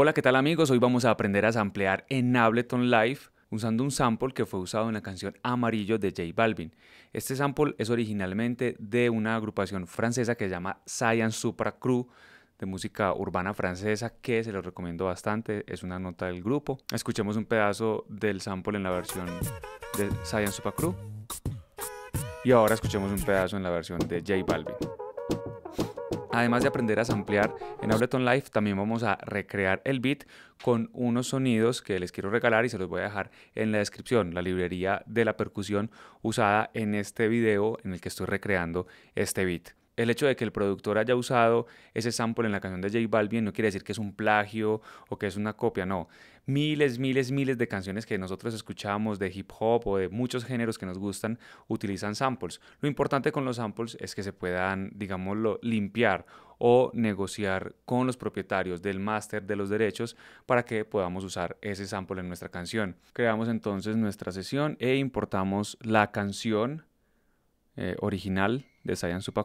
Hola, ¿qué tal amigos? Hoy vamos a aprender a samplear en Ableton Live usando un sample que fue usado en la canción Amarillo de J Balvin. Este sample es originalmente de una agrupación francesa que se llama Science Supra Crew de música urbana francesa que se lo recomiendo bastante, es una nota del grupo. Escuchemos un pedazo del sample en la versión de Science Supra Crew y ahora escuchemos un pedazo en la versión de J Balvin. Además de aprender a samplear en Ableton Live, también vamos a recrear el beat con unos sonidos que les quiero regalar y se los voy a dejar en la descripción, la librería de la percusión usada en este video en el que estoy recreando este beat el hecho de que el productor haya usado ese sample en la canción de J Balvin no quiere decir que es un plagio o que es una copia, no. Miles, miles, miles de canciones que nosotros escuchamos de hip hop o de muchos géneros que nos gustan utilizan samples. Lo importante con los samples es que se puedan, digámoslo, limpiar o negociar con los propietarios del máster de los derechos para que podamos usar ese sample en nuestra canción. Creamos entonces nuestra sesión e importamos la canción eh, original de Saiyan Super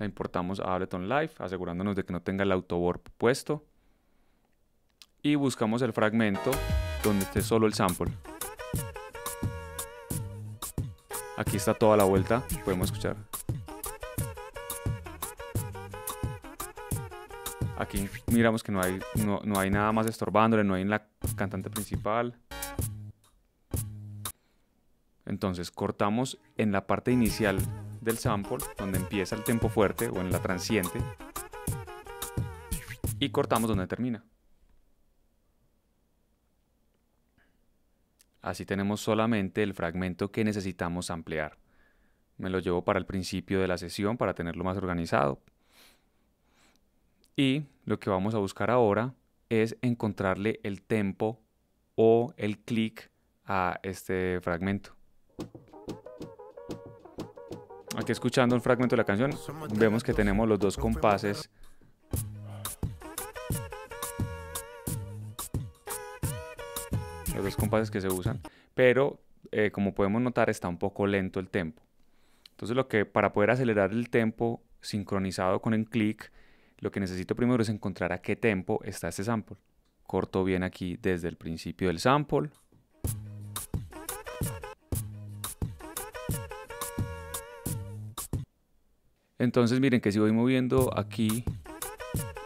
la importamos a Ableton Live, asegurándonos de que no tenga el autowarp puesto. Y buscamos el fragmento donde esté solo el sample. Aquí está toda la vuelta, podemos escuchar. Aquí miramos que no hay, no, no hay nada más estorbándole, no hay en la cantante principal. Entonces cortamos en la parte inicial del sample, donde empieza el tempo fuerte o en la transiente, y cortamos donde termina. Así tenemos solamente el fragmento que necesitamos ampliar. Me lo llevo para el principio de la sesión para tenerlo más organizado. Y lo que vamos a buscar ahora es encontrarle el tempo o el clic a este fragmento. Aquí escuchando un fragmento de la canción, vemos que tenemos los dos compases. Los dos compases que se usan, pero eh, como podemos notar está un poco lento el tempo. Entonces lo que para poder acelerar el tempo sincronizado con el click, lo que necesito primero es encontrar a qué tempo está este sample. Corto bien aquí desde el principio del sample. Entonces miren que si voy moviendo aquí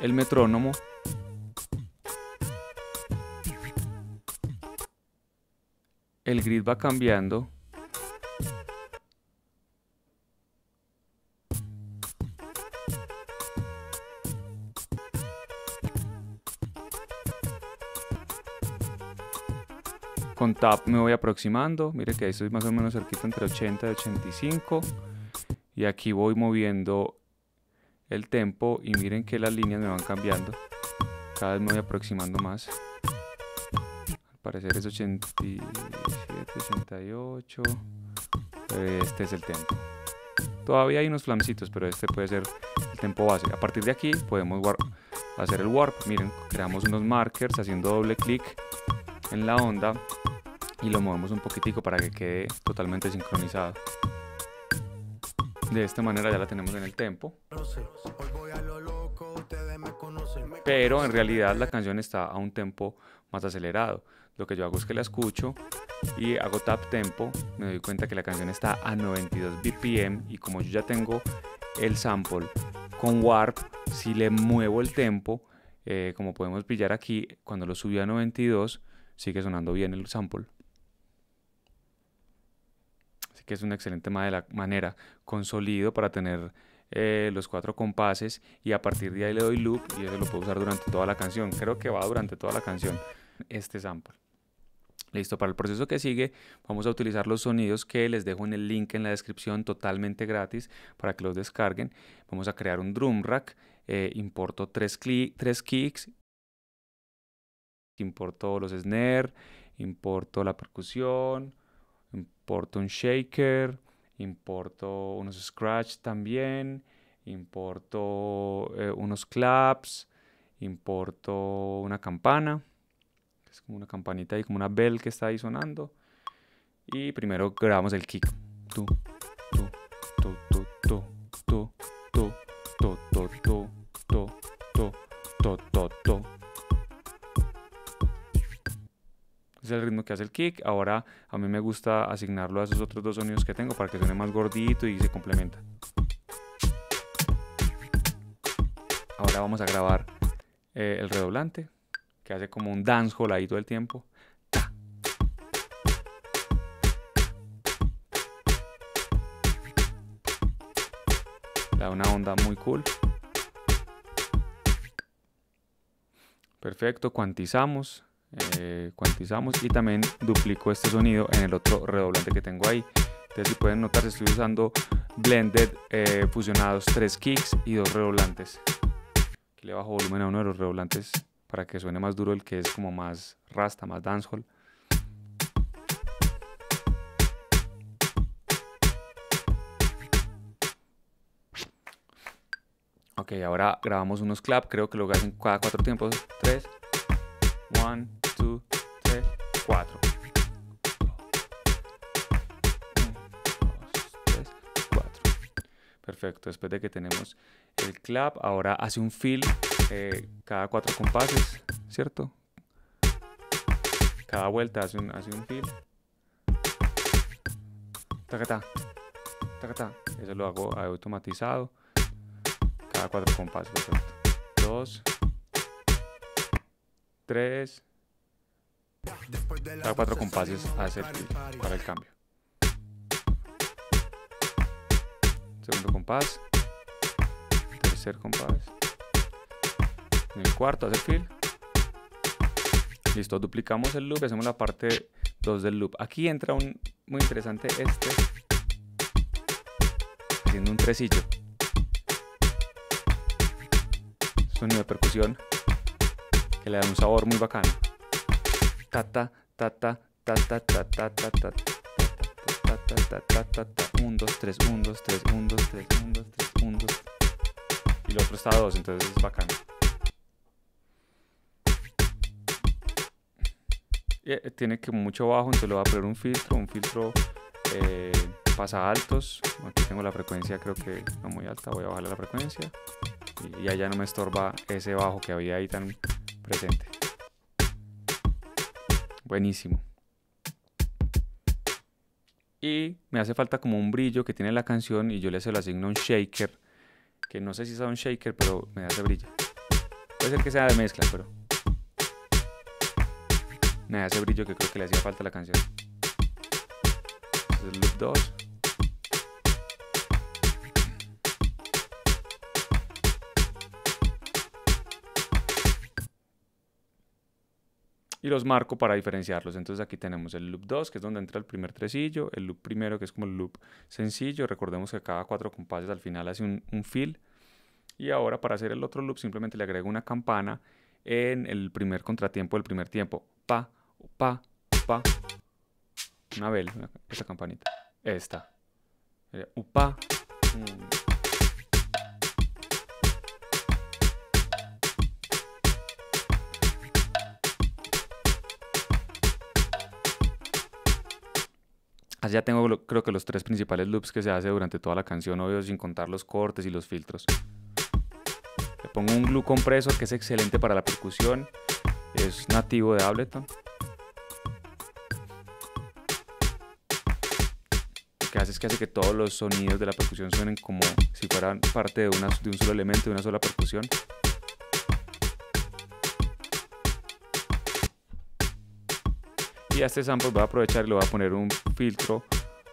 el metrónomo, el grid va cambiando. Con tap me voy aproximando, mire que ahí estoy más o menos cerquita entre 80 y 85 y aquí voy moviendo el tempo y miren que las líneas me van cambiando. Cada vez me voy aproximando más. Al parecer es 87, 88 este es el tempo. Todavía hay unos flamcitos pero este puede ser el tempo base. A partir de aquí podemos hacer el warp. Miren creamos unos markers haciendo doble clic en la onda y lo movemos un poquitico para que quede totalmente sincronizado de esta manera ya la tenemos en el tempo. Pero en realidad la canción está a un tempo más acelerado. Lo que yo hago es que la escucho y hago tap tempo. Me doy cuenta que la canción está a 92 BPM y como yo ya tengo el sample con warp, si le muevo el tempo, eh, como podemos pillar aquí, cuando lo subí a 92, sigue sonando bien el sample que es una excelente manera con sonido para tener eh, los cuatro compases y a partir de ahí le doy loop y eso lo puedo usar durante toda la canción. Creo que va durante toda la canción este sample. Listo, para el proceso que sigue vamos a utilizar los sonidos que les dejo en el link en la descripción totalmente gratis para que los descarguen. Vamos a crear un drum rack, eh, importo tres kicks, importo los snare, importo la percusión, importo un shaker, importo unos scratch también, importo eh, unos claps, importo una campana, es como una campanita y como una bell que está ahí sonando. Y primero grabamos el kick. tu, tu, tu, tu, tu, tu, tu, Que hace el kick. Ahora a mí me gusta asignarlo a esos otros dos sonidos que tengo para que suene más gordito y se complementa. Ahora vamos a grabar eh, el redoblante, que hace como un dancehall ahí todo el tiempo. Da una onda muy cool. Perfecto, cuantizamos, eh, cuantizamos y también duplico este sonido en el otro redoblante que tengo ahí. Entonces si pueden notar estoy usando blended eh, fusionados tres kicks y dos redoblantes le bajo volumen a uno de los redoblantes para que suene más duro el que es como más rasta, más dancehall. Ok, ahora grabamos unos clap, creo que lo hacen cada cuatro tiempos. 3, 1, 2, 3, 4. Perfecto, después de que tenemos el clap, ahora hace un fill eh, cada cuatro compases, ¿cierto? Cada vuelta hace un, hace un fill. Tacata, tacata. Eso lo hago automatizado. Cada cuatro compases, perfecto. Dos, tres. Cada cuatro compases hace el para el cambio. Segundo compás. Tercer compás. En el cuarto hace fill. Listo, duplicamos el loop hacemos la parte 2 del loop. Aquí entra un muy interesante este. Haciendo un tresillo. Sonido de percusión que le da un sabor muy bacano tata, tata, tata, tata, tata. 1, 2, 3, 1, 2, 3, 1, 2, 3, 1, 2, 3, 1, 2. Y lo otro está a 2, entonces es bacano. tiene que mucho bajo, entonces le voy a poner un filtro, un filtro eh, pasa altos. Aquí tengo la frecuencia, creo que no muy alta, voy a bajarle la frecuencia. Y, allá no me estorba ese bajo que había ahí tan presente. Buenísimo. Y me hace falta como un brillo que tiene la canción y yo le se lo asigno un shaker que no sé si sea un shaker pero me da ese brillo puede ser que sea de mezcla pero me da ese brillo que creo que le hacía falta la canción. Entonces, loop 2 y los marco para diferenciarlos. Entonces aquí tenemos el loop 2, que es donde entra el primer tresillo, el loop primero, que es como el loop sencillo. Recordemos que cada cuatro compases al final hace un, un fill. Y ahora para hacer el otro loop simplemente le agrego una campana en el primer contratiempo del primer tiempo. Pa, pa, pa. Una vela, esta campanita. Esta. Upa. Así ya tengo creo que los tres principales loops que se hace durante toda la canción, obvio sin contar los cortes y los filtros. Le pongo un glue compresor que es excelente para la percusión, es nativo de Ableton. Lo que hace es que hace que todos los sonidos de la percusión suenen como si fueran parte de, una, de un solo elemento, de una sola percusión. Y a este sample voy a aprovechar y le voy a poner un filtro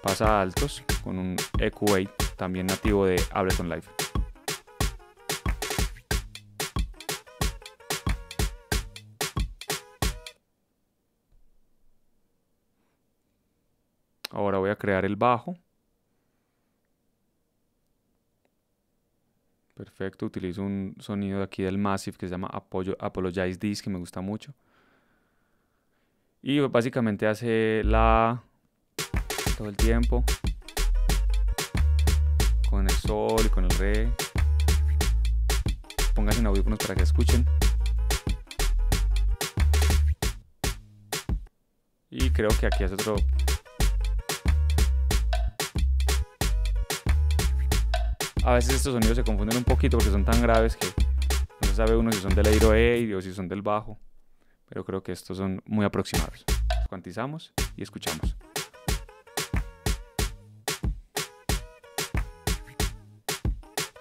pasa altos con un EQ8 también nativo de Ableton Live. Ahora voy a crear el bajo. Perfecto utilizo un sonido de aquí del Massive que se llama Apologize This que me gusta mucho y básicamente hace la todo el tiempo con el sol y con el re. Pónganse en audífonos para que escuchen. Y creo que aquí hace otro A veces estos sonidos se confunden un poquito porque son tan graves que no se sabe uno si son del aero A o si son del bajo. Pero creo que estos son muy aproximados. Cuantizamos y escuchamos.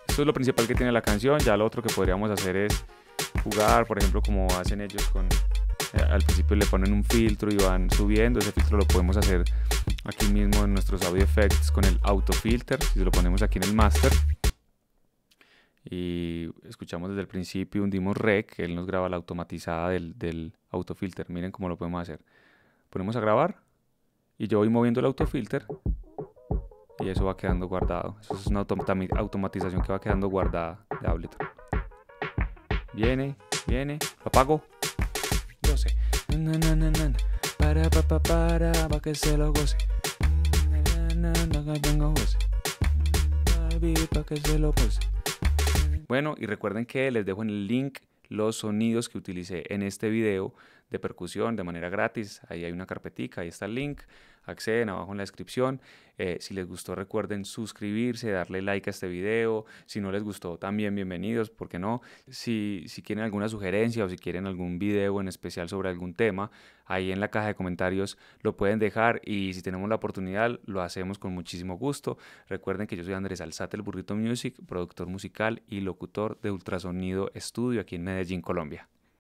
Esto es lo principal que tiene la canción. Ya lo otro que podríamos hacer es jugar, por ejemplo, como hacen ellos con... Eh, al principio le ponen un filtro y van subiendo. Ese filtro lo podemos hacer aquí mismo en nuestros audio effects con el auto filter. Si lo ponemos aquí en el master y escuchamos desde el principio, hundimos rec, él nos graba la automatizada del, del autofilter. Miren cómo lo podemos hacer. Ponemos a grabar y yo voy moviendo el autofilter y eso va quedando guardado. Eso es una automatización que va quedando guardada de Ableton. Viene, viene, lo apago. Yo sé. Para, para, para, para. Para que se lo goce. Bueno, y recuerden que les dejo en el link los sonidos que utilicé en este video de percusión de manera gratis. Ahí hay una carpetica, ahí está el link. Acceden abajo en la descripción. Eh, si les gustó, recuerden suscribirse, darle like a este video. Si no les gustó, también bienvenidos, ¿por qué no? Si, si quieren alguna sugerencia o si quieren algún video en especial sobre algún tema, ahí en la caja de comentarios lo pueden dejar y si tenemos la oportunidad, lo hacemos con muchísimo gusto. Recuerden que yo soy Andrés Alzate, el Burrito Music, productor musical y locutor de Ultrasonido Estudio aquí en Medellín, Colombia.